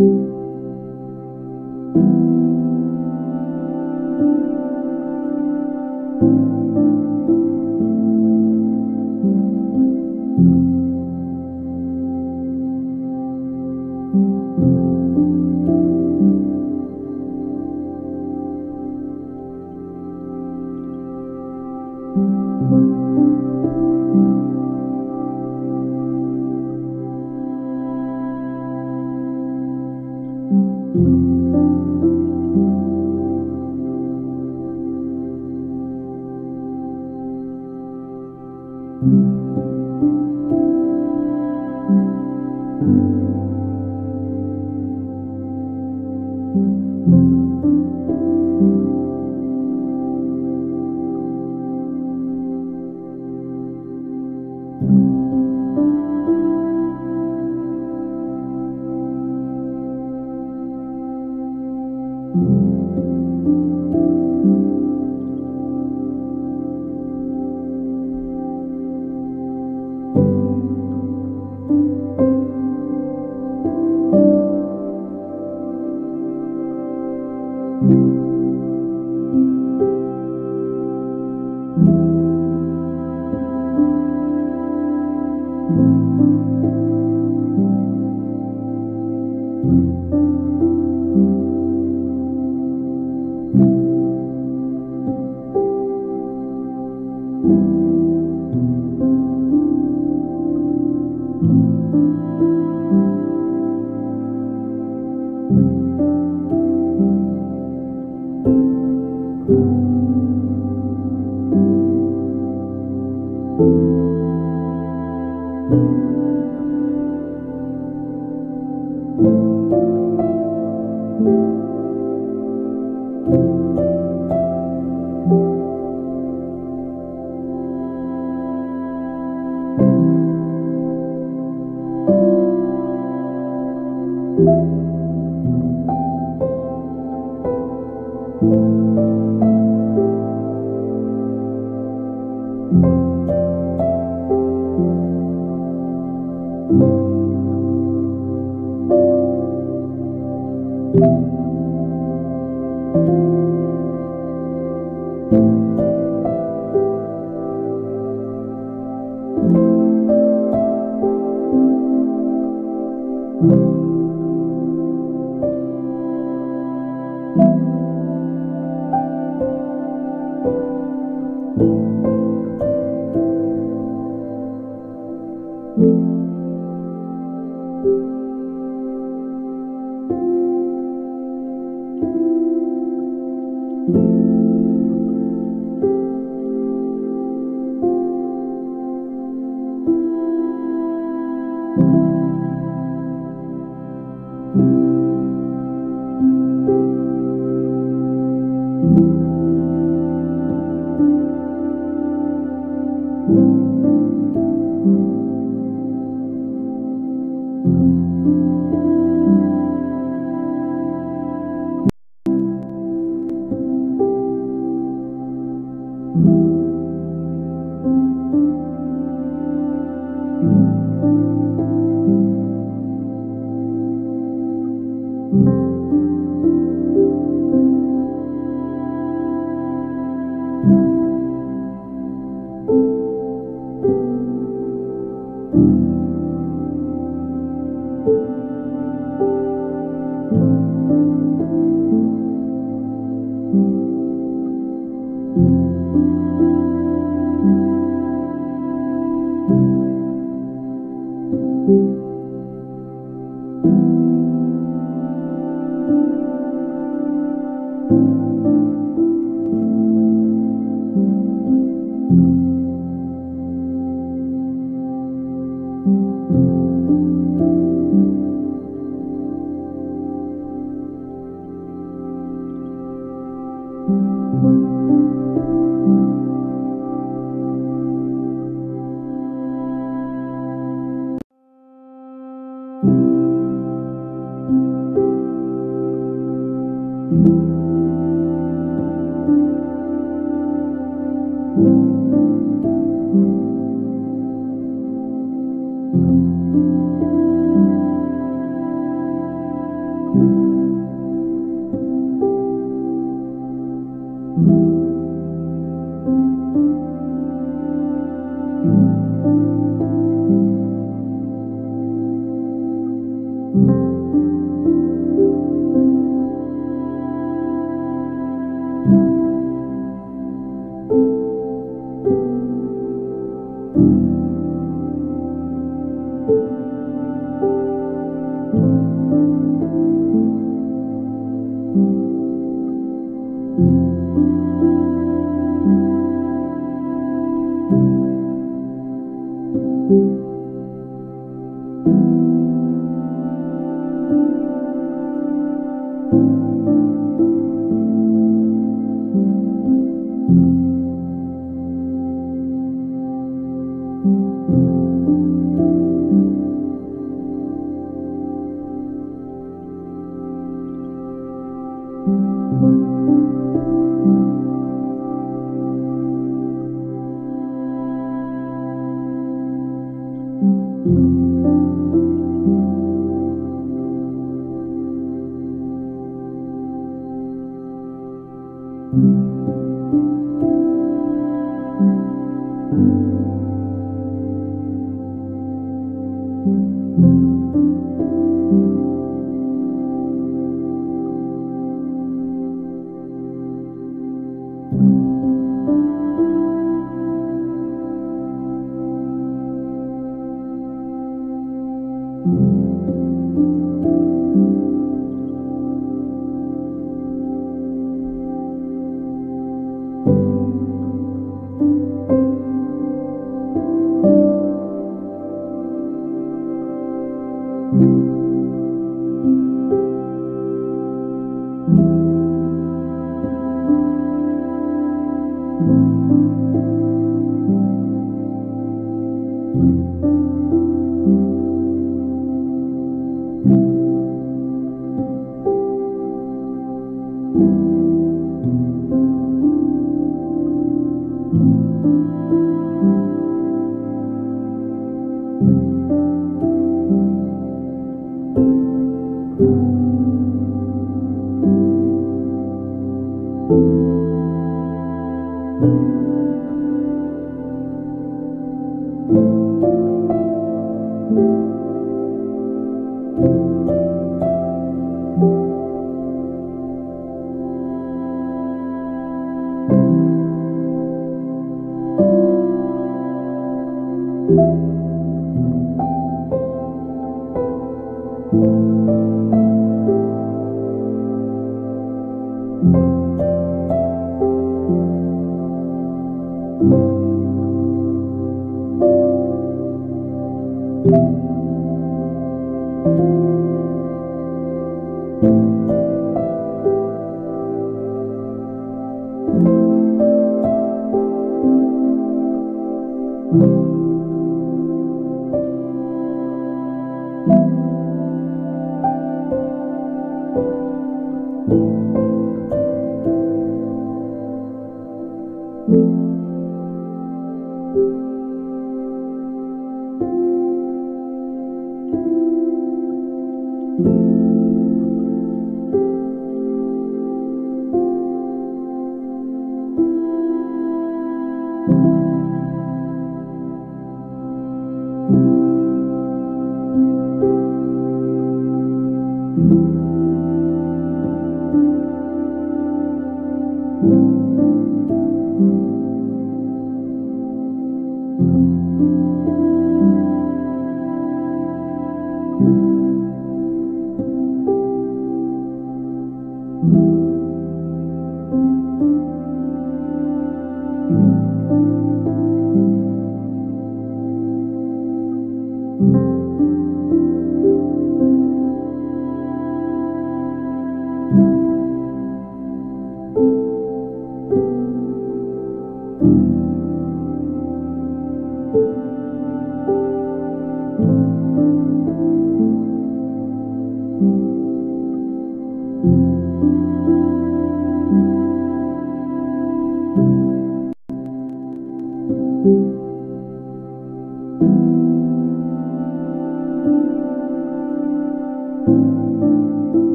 Thank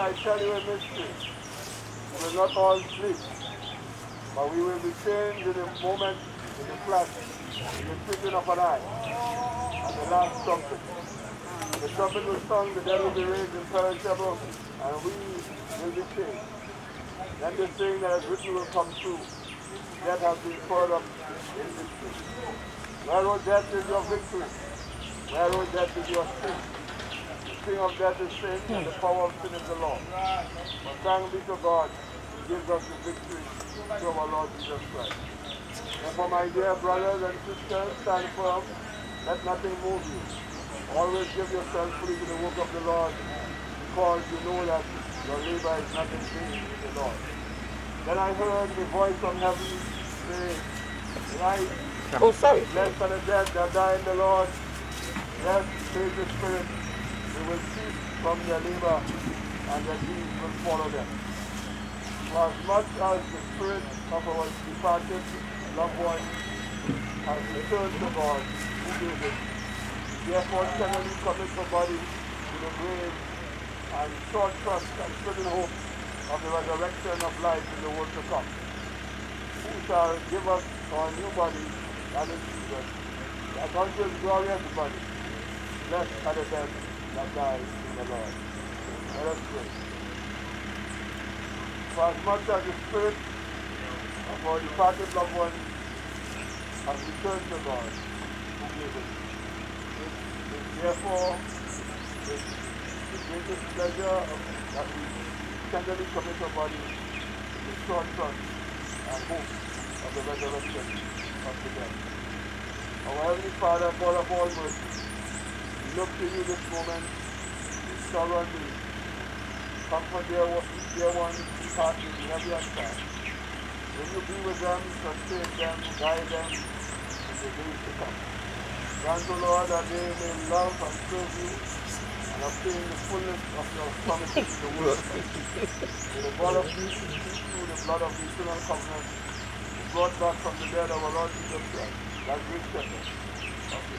I tell you a mystery. We will not all sleep, but we will be changed in a moment, in a flash, in the twinkling of an eye, at the last trumpet. The trumpet will sound, the dead will be raised imperishable, and we will be changed. Then the saying that is written will come true. Death has been poured up in victory. Where, O death, is your victory? Where, O death, is your sin? The of death is sin, and the power of sin is the law. But thanks be to God, who gives us the victory through our Lord Jesus Christ. Therefore, my dear brothers and sisters, stand firm. Let nothing move you. Always give yourself fully to the work of the Lord, because you know that your labor is not in vain with the Lord. Then I heard the voice from heaven say, Rise, Oh, sorry. blessed are the dead that die in the Lord. Yes, praise the Spirit. Will cease from their labor, and their deeds will follow them. For as much as the spirit of our departed loved ones has returned to God, who gave it, therefore tenderly commit the body to the grave and short trust and certain hope of the resurrection of life in the world to come. Who shall give us our new body, that is Jesus, that unto his glorious body, blessed are the dead that die in the Lord. Let us pray. For as much as the spirit of our departed loved ones has returned to God, who gave it, it is therefore with the greatest pleasure of, that we tenderly commit our body to the short trust and hope of the resurrection of the dead. Our Heavenly Father, God of all mercy, look to you this moment You sorrow and grief. Comfort dear, dear ones departed in every aspect. Will you be with them, sustain them, guide them in the days to come. Grant, O Lord, that they may love and serve you and obtain the fullness of your promises in the world. May the God of peace, through the blood of the eternal covenant, brought back from the dead our Lord Jesus Christ, that great shepherd of the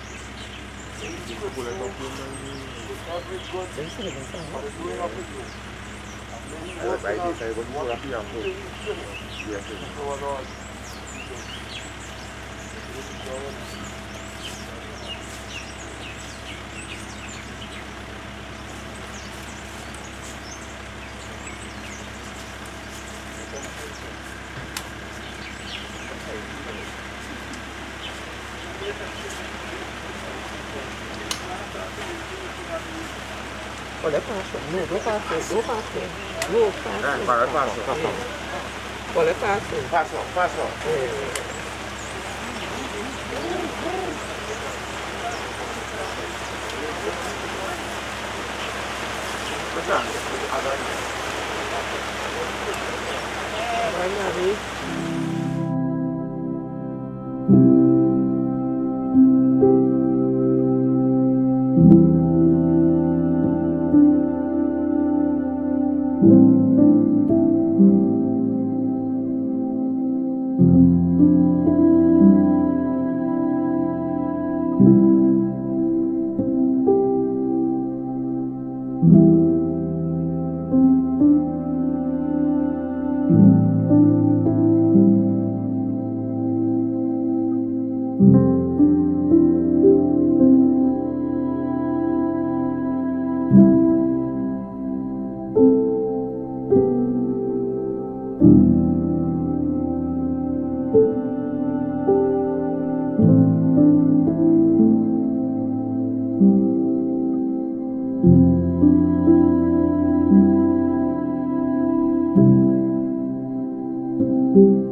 sheep. May he equip you with every good for the doing of his will. And may he work in us what he pleasing spirit to our Lord Jesus. This is your word. Olha fácil, não, fácil, thank you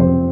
you.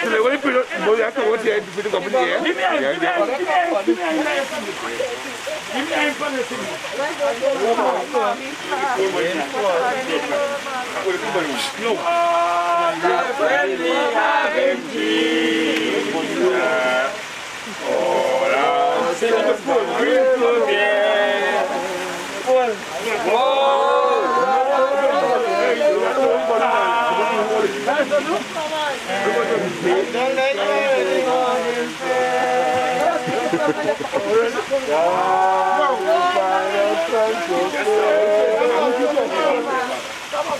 Tile wọ́n Oh. sendo por muito bem. Por Oh,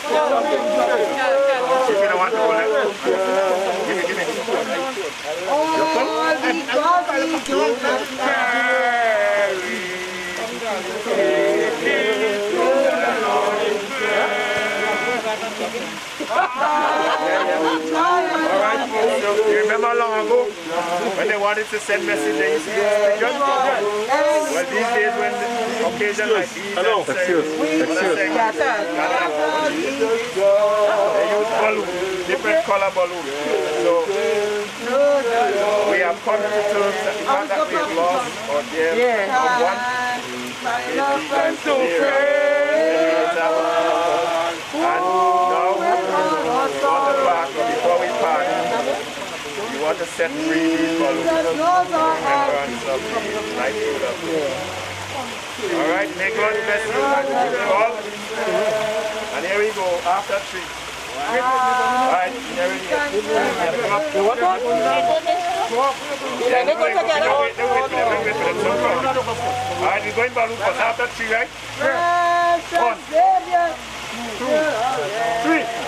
To Oh, the God, the God, God. You remember long ago when they wanted to send message they used to use pigeon? Well, these days when the occasion like these Hello. and say, they use balloon, different color balloon. So we have come to terms that the fact that we've lost or dear loved one is the and now we want to back before we part. We to set free these remembrance of the livelihood of All right, make God bless you. And you all. And here we go, after three. All right, here we go. All right, we're going balloon first after three, right? One, two, three.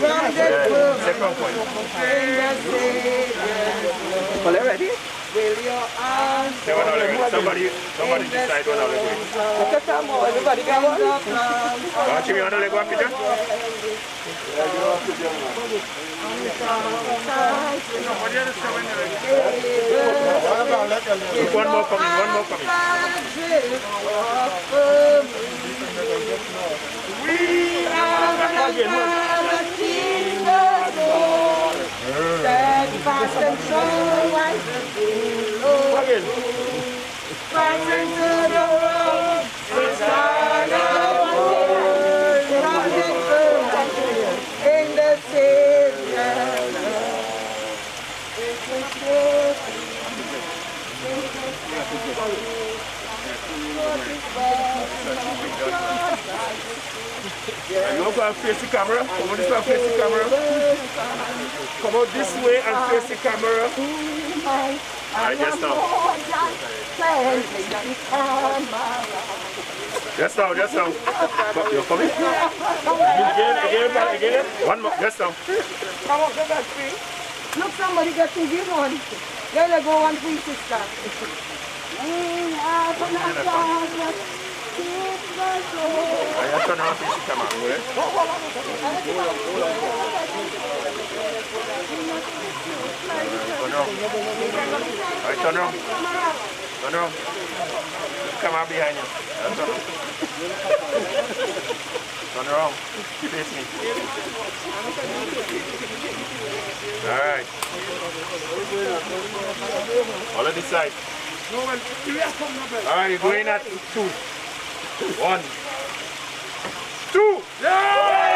Second point. Well, already? Say one already. Somebody, somebody decide one already. Okay, come on, everybody go on. Watch me on the leg one pigeon. Look, one more coming, one more coming. We are the Jesus Lord. Steadfast and strong the Lord. Rising to the world, the sky of word. In the Savior. You don't go and face the camera. Come on this way and face the camera. Come out this way and face the camera. Alright, just now. Just now, just now. You're coming? Again, again, again, again. One more, just now. Come up, get free. Look, somebody got to give one. There they go, one free sister. Gonna God, keep the soul. I have to turn off this camera, will you? Turn around. Alright, turn around. Come on behind you. That's all. Turn around. Face me. Alright. All of this side. Alright, you're going at two. One. Two! Hold